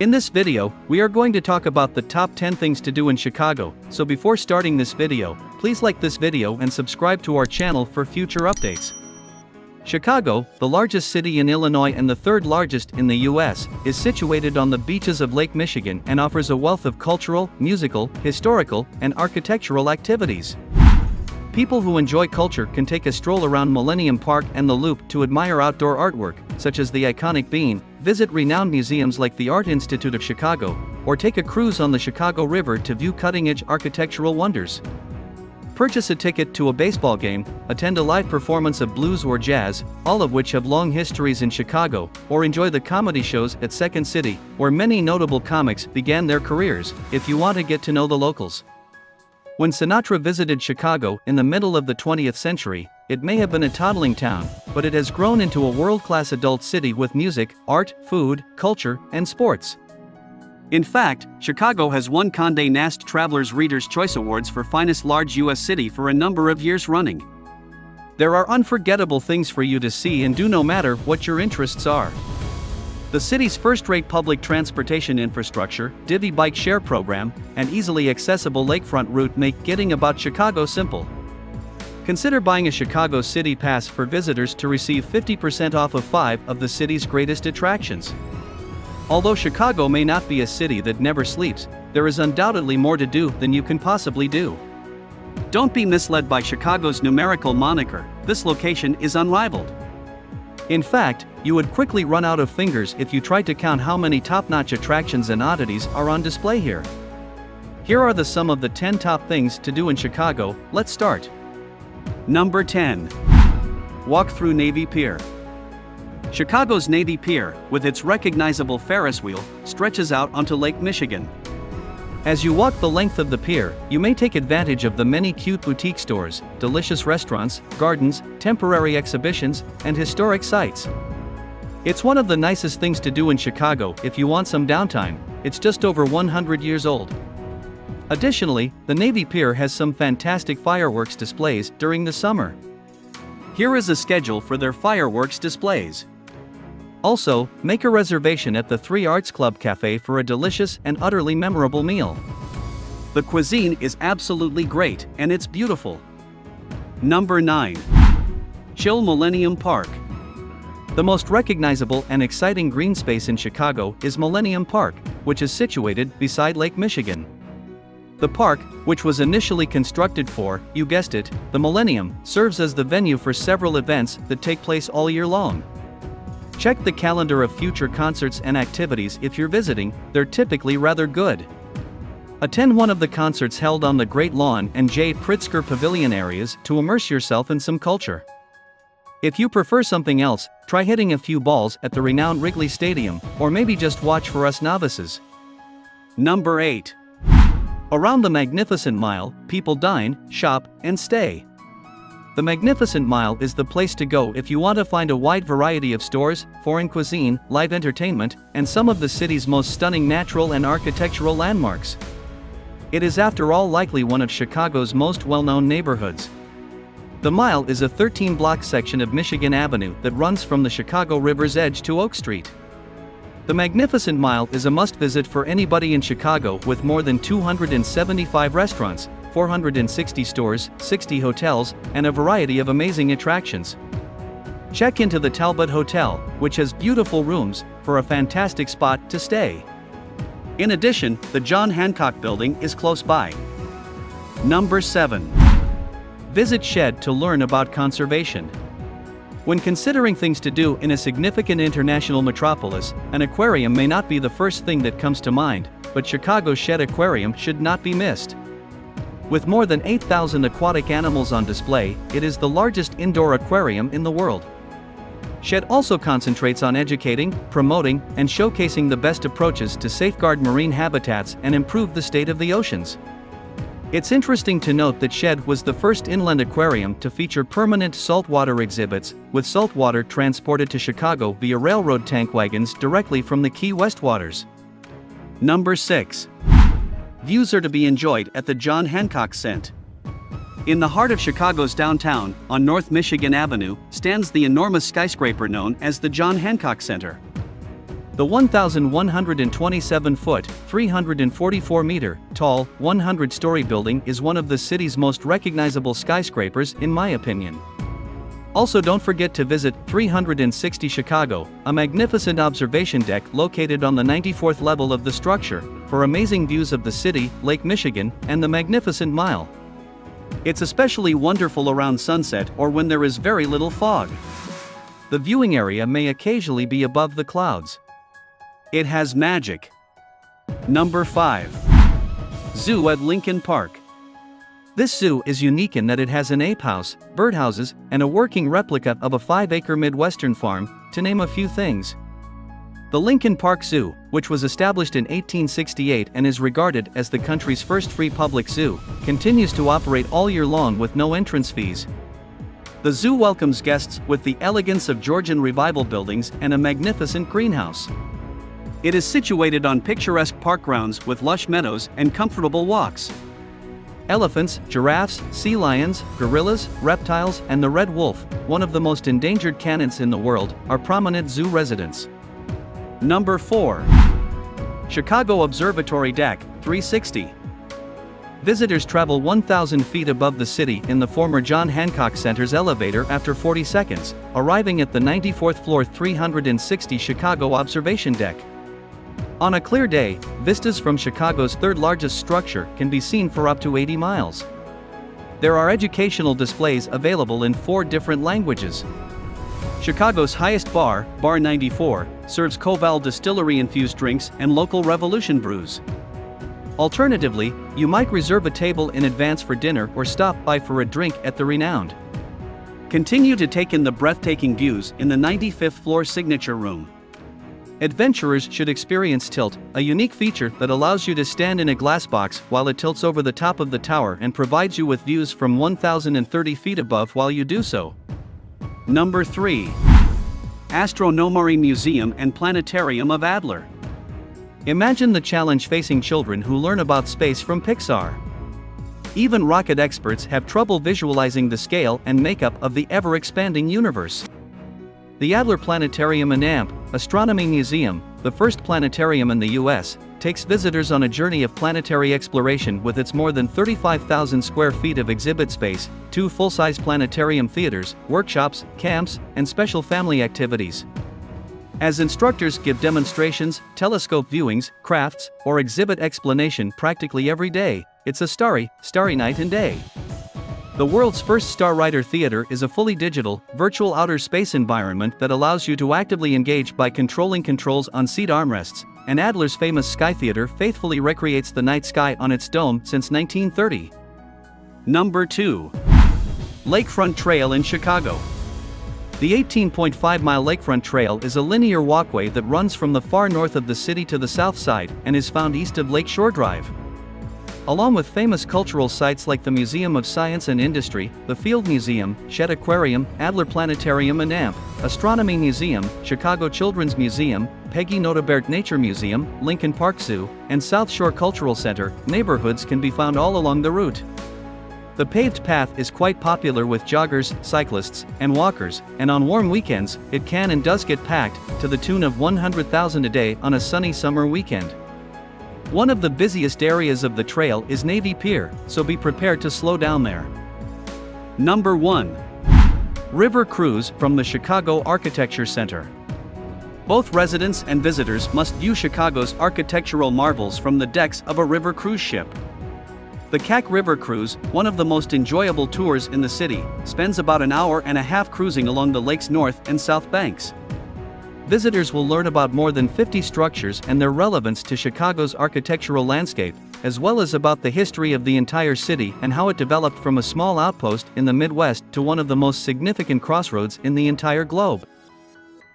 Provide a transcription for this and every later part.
In this video, we are going to talk about the top 10 things to do in Chicago, so before starting this video, please like this video and subscribe to our channel for future updates. Chicago, the largest city in Illinois and the third largest in the US, is situated on the beaches of Lake Michigan and offers a wealth of cultural, musical, historical, and architectural activities. People who enjoy culture can take a stroll around Millennium Park and the Loop to admire outdoor artwork, such as the iconic Bean, visit renowned museums like the Art Institute of Chicago, or take a cruise on the Chicago River to view cutting-edge architectural wonders. Purchase a ticket to a baseball game, attend a live performance of blues or jazz, all of which have long histories in Chicago, or enjoy the comedy shows at Second City, where many notable comics began their careers, if you want to get to know the locals. When Sinatra visited Chicago in the middle of the 20th century, it may have been a toddling town, but it has grown into a world-class adult city with music, art, food, culture, and sports. In fact, Chicago has won Condé Nast Traveler's Reader's Choice Awards for Finest Large U.S. City for a number of years running. There are unforgettable things for you to see and do no matter what your interests are. The city's first-rate public transportation infrastructure, Divvy Bike Share program, and easily accessible lakefront route make getting about Chicago simple. Consider buying a Chicago City Pass for visitors to receive 50% off of five of the city's greatest attractions. Although Chicago may not be a city that never sleeps, there is undoubtedly more to do than you can possibly do. Don't be misled by Chicago's numerical moniker, this location is unrivaled. In fact, you would quickly run out of fingers if you tried to count how many top-notch attractions and oddities are on display here. Here are the sum of the 10 top things to do in Chicago, let's start. Number 10. Walk through Navy Pier. Chicago's Navy Pier, with its recognizable Ferris wheel, stretches out onto Lake Michigan. As you walk the length of the pier, you may take advantage of the many cute boutique stores, delicious restaurants, gardens, temporary exhibitions, and historic sites. It's one of the nicest things to do in Chicago if you want some downtime, it's just over 100 years old. Additionally, the Navy Pier has some fantastic fireworks displays during the summer. Here is a schedule for their fireworks displays. Also, make a reservation at the Three Arts Club Cafe for a delicious and utterly memorable meal. The cuisine is absolutely great, and it's beautiful. Number 9. Chill Millennium Park. The most recognizable and exciting green space in Chicago is Millennium Park, which is situated beside Lake Michigan. The park, which was initially constructed for, you guessed it, the Millennium, serves as the venue for several events that take place all year long. Check the calendar of future concerts and activities if you're visiting, they're typically rather good. Attend one of the concerts held on the Great Lawn and Jay Pritzker Pavilion areas to immerse yourself in some culture. If you prefer something else, try hitting a few balls at the renowned Wrigley Stadium, or maybe just watch for us novices. Number 8. Around the Magnificent Mile, people dine, shop, and stay. The Magnificent Mile is the place to go if you want to find a wide variety of stores, foreign cuisine, live entertainment, and some of the city's most stunning natural and architectural landmarks. It is after all likely one of Chicago's most well-known neighborhoods. The Mile is a 13-block section of Michigan Avenue that runs from the Chicago River's edge to Oak Street. The Magnificent Mile is a must-visit for anybody in Chicago with more than 275 restaurants, 460 stores, 60 hotels, and a variety of amazing attractions. Check into the Talbot Hotel, which has beautiful rooms, for a fantastic spot to stay. In addition, the John Hancock Building is close by. Number 7. Visit Shedd to learn about conservation. When considering things to do in a significant international metropolis, an aquarium may not be the first thing that comes to mind, but Chicago's Shedd Aquarium should not be missed. With more than 8,000 aquatic animals on display, it is the largest indoor aquarium in the world. Shedd also concentrates on educating, promoting, and showcasing the best approaches to safeguard marine habitats and improve the state of the oceans. It's interesting to note that Shedd was the first inland aquarium to feature permanent saltwater exhibits, with saltwater transported to Chicago via railroad tank wagons directly from the Key West waters. Number 6. Views are to be enjoyed at the John Hancock Cent. In the heart of Chicago's downtown, on North Michigan Avenue, stands the enormous skyscraper known as the John Hancock Center. The 1,127 foot, 344 meter tall, 100 story building is one of the city's most recognizable skyscrapers, in my opinion. Also, don't forget to visit 360 Chicago, a magnificent observation deck located on the 94th level of the structure, for amazing views of the city, Lake Michigan, and the Magnificent Mile. It's especially wonderful around sunset or when there is very little fog. The viewing area may occasionally be above the clouds. It has magic. Number 5. Zoo at Lincoln Park. This zoo is unique in that it has an ape house, birdhouses, and a working replica of a 5-acre Midwestern farm, to name a few things. The Lincoln Park Zoo, which was established in 1868 and is regarded as the country's first free public zoo, continues to operate all year long with no entrance fees. The zoo welcomes guests with the elegance of Georgian revival buildings and a magnificent greenhouse. It is situated on picturesque park grounds with lush meadows and comfortable walks. Elephants, giraffes, sea lions, gorillas, reptiles, and the red wolf, one of the most endangered canids in the world, are prominent zoo residents. Number 4. Chicago Observatory Deck, 360. Visitors travel 1,000 feet above the city in the former John Hancock Center's elevator after 40 seconds, arriving at the 94th floor 360 Chicago Observation Deck. On a clear day, vistas from Chicago's third largest structure can be seen for up to 80 miles. There are educational displays available in four different languages. Chicago's highest bar, Bar 94, serves Koval distillery infused drinks and local revolution brews. Alternatively, you might reserve a table in advance for dinner or stop by for a drink at the renowned. Continue to take in the breathtaking views in the 95th floor signature room. Adventurers should experience Tilt, a unique feature that allows you to stand in a glass box while it tilts over the top of the tower and provides you with views from 1,030 feet above while you do so. Number 3. Astronomy Museum and Planetarium of Adler. Imagine the challenge facing children who learn about space from Pixar. Even rocket experts have trouble visualizing the scale and makeup of the ever expanding universe. The Adler Planetarium and AMP, Astronomy Museum, the first planetarium in the US, takes visitors on a journey of planetary exploration with its more than 35,000 square feet of exhibit space, two full-size planetarium theaters, workshops, camps, and special family activities. As instructors give demonstrations, telescope viewings, crafts, or exhibit explanation practically every day, it's a starry, starry night and day. The world's first Star Rider Theater is a fully digital, virtual outer space environment that allows you to actively engage by controlling controls on seat armrests, and Adler's famous Sky Theater faithfully recreates the night sky on its dome since 1930. Number 2. Lakefront Trail in Chicago. The 18.5 mile Lakefront Trail is a linear walkway that runs from the far north of the city to the south side and is found east of Lake Shore Drive. Along with famous cultural sites like the Museum of Science and Industry, the Field Museum, Shedd Aquarium, Adler Planetarium and AMP, Astronomy Museum, Chicago Children's Museum, Peggy Notebaert Nature Museum, Lincoln Park Zoo, and South Shore Cultural Center, neighborhoods can be found all along the route. The paved path is quite popular with joggers, cyclists, and walkers, and on warm weekends, it can and does get packed, to the tune of 100,000 a day on a sunny summer weekend. One of the busiest areas of the trail is Navy Pier, so be prepared to slow down there. Number 1. River Cruise from the Chicago Architecture Center. Both residents and visitors must view Chicago's architectural marvels from the decks of a river cruise ship. The CAC River Cruise, one of the most enjoyable tours in the city, spends about an hour and a half cruising along the lake's north and south banks visitors will learn about more than 50 structures and their relevance to Chicago's architectural landscape, as well as about the history of the entire city and how it developed from a small outpost in the Midwest to one of the most significant crossroads in the entire globe.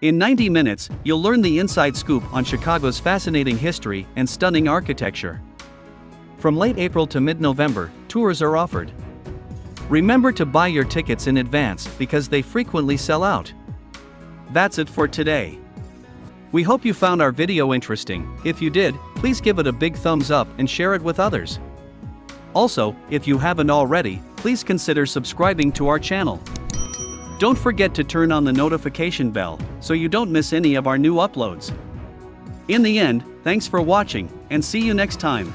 In 90 minutes, you'll learn the inside scoop on Chicago's fascinating history and stunning architecture. From late April to mid-November, tours are offered. Remember to buy your tickets in advance because they frequently sell out. That's it for today. We hope you found our video interesting, if you did, please give it a big thumbs up and share it with others. Also, if you haven't already, please consider subscribing to our channel. Don't forget to turn on the notification bell, so you don't miss any of our new uploads. In the end, thanks for watching, and see you next time.